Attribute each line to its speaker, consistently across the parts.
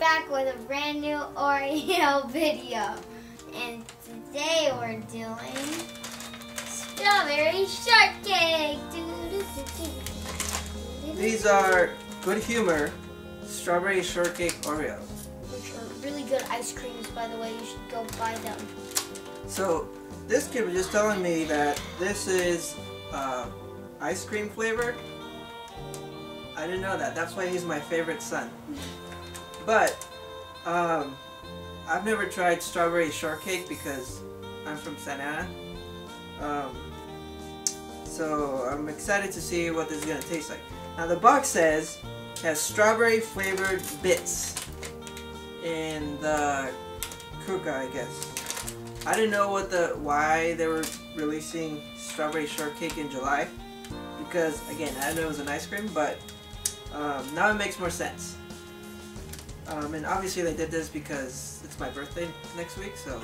Speaker 1: back with a brand new Oreo video. And today we're doing strawberry shortcake.
Speaker 2: These are Good Humor Strawberry Shortcake Oreos.
Speaker 1: Which are really good ice creams, by the way. You should go buy them.
Speaker 2: So, this kid was just telling me that this is uh, ice cream flavor. I didn't know that. That's why he's my favorite son. But, um, I've never tried strawberry shortcake because I'm from Santa Ana. Um, so I'm excited to see what this is going to taste like. Now the box says it has strawberry flavored bits in the kuka, I guess. I didn't know what the why they were releasing strawberry shortcake in July because again I know it was an ice cream, but um, now it makes more sense. Um, and obviously they did this because it's my birthday next week, so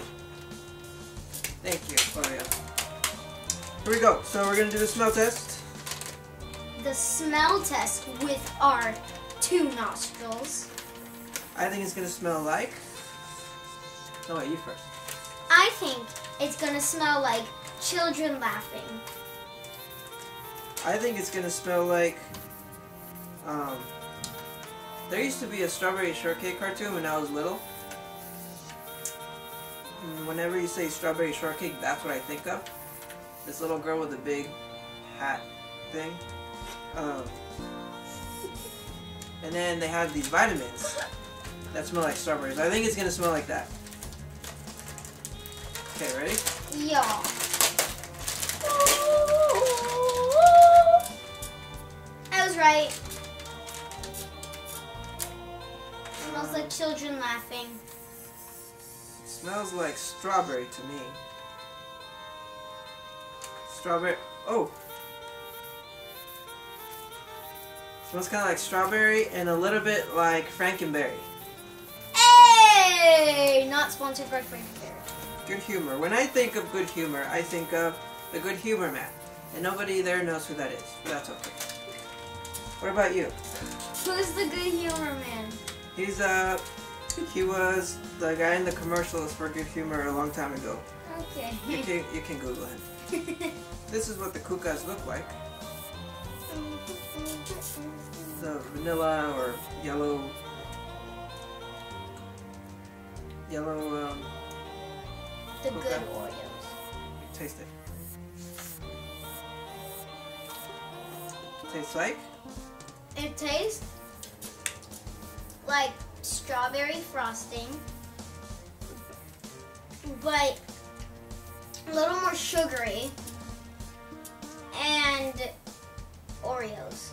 Speaker 2: thank you, Oreo. Here we go. So we're gonna do the smell test.
Speaker 1: The smell test with our two nostrils.
Speaker 2: I think it's gonna smell like. No, wait, you first.
Speaker 1: I think it's gonna smell like children laughing.
Speaker 2: I think it's gonna smell like. Um, there used to be a strawberry shortcake cartoon when I was little. And Whenever you say strawberry shortcake, that's what I think of. This little girl with a big hat thing. Um, and then they have these vitamins that smell like strawberries. I think it's gonna smell like that. Okay, ready?
Speaker 1: Yeah. I was right. Smells like children laughing.
Speaker 2: It Smells like strawberry to me. Strawberry. Oh! It Smells kind of like strawberry and a little bit like Frankenberry.
Speaker 1: Hey! Not sponsored by Frankenberry.
Speaker 2: Good humor. When I think of good humor, I think of the Good Humor Man. And nobody there knows who that is. But that's okay. What about you?
Speaker 1: Who's the good humor man?
Speaker 2: He's uh he was the guy in the commercials for Good Humor a long time ago.
Speaker 1: Okay.
Speaker 2: You can you can Google him. This is what the kukas look like. The vanilla or yellow yellow um
Speaker 1: the good Oreos.
Speaker 2: taste it. Tastes like
Speaker 1: It tastes like strawberry frosting, but a little more sugary and Oreos.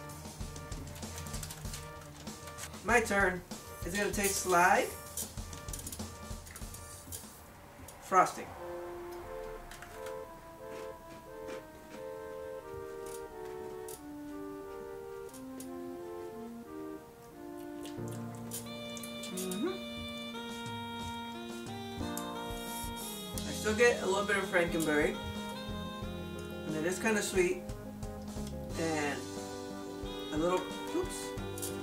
Speaker 2: my turn. Is it gonna taste like frosting? Mhm. I still get a little bit of Frankenberry, and it is kind of sweet, and a little, oops,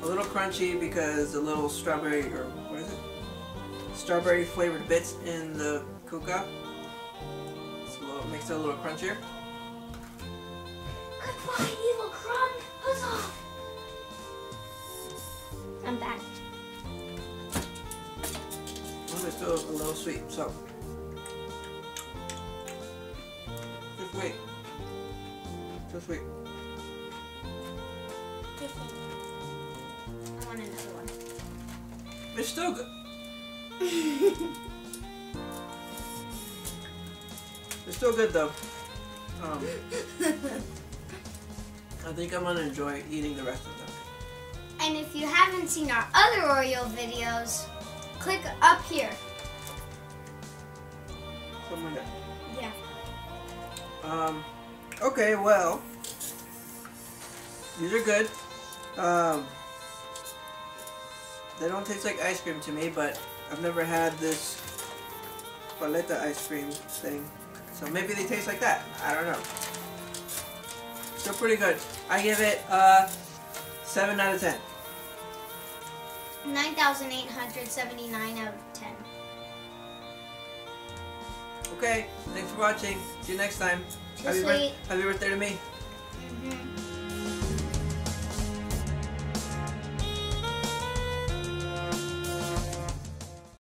Speaker 2: a little crunchy because a little strawberry or what is it? Strawberry flavored bits in the kuka. A little, makes it a little crunchier.
Speaker 1: Goodbye, evil crumb. Huzzah! I'm back.
Speaker 2: Still a little sweet, so just wait. Just wait.
Speaker 1: I want another one.
Speaker 2: It's still good. It's still good though. Um, I think I'm gonna enjoy eating the rest of them.
Speaker 1: And if you haven't seen our other Oreo videos, click up here. Yeah.
Speaker 2: Um, okay, well, these are good. Um, they don't taste like ice cream to me, but I've never had this paleta ice cream thing. So maybe they taste like that. I don't know. Still pretty good. I give it uh, 7 out of 10.
Speaker 1: 9,879 out of 10.
Speaker 2: Okay, thanks for watching. See you next time.
Speaker 1: Too
Speaker 2: Happy,
Speaker 1: sweet.
Speaker 2: happy birthday to me.
Speaker 1: Mhm.